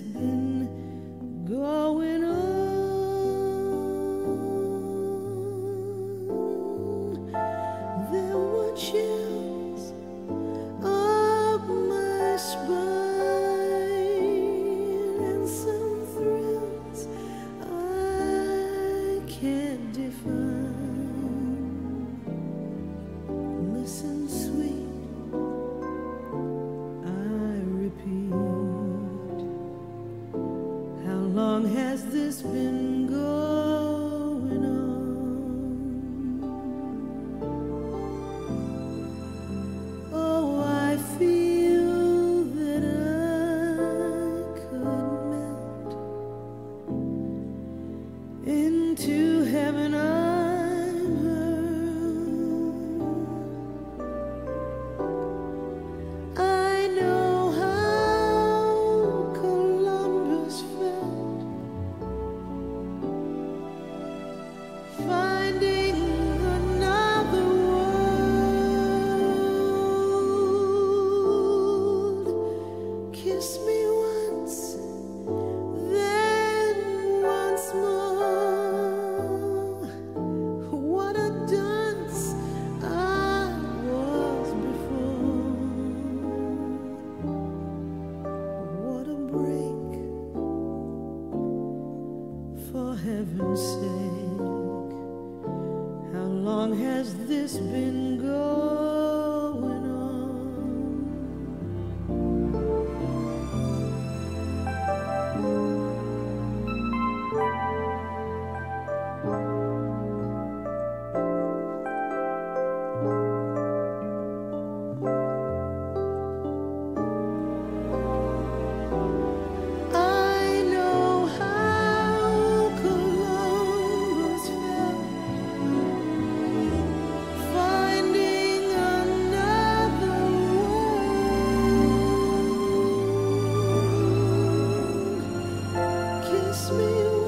been going on. There were chills up my spine and some thrills I can't define. Heaven's sake. How long has this been going me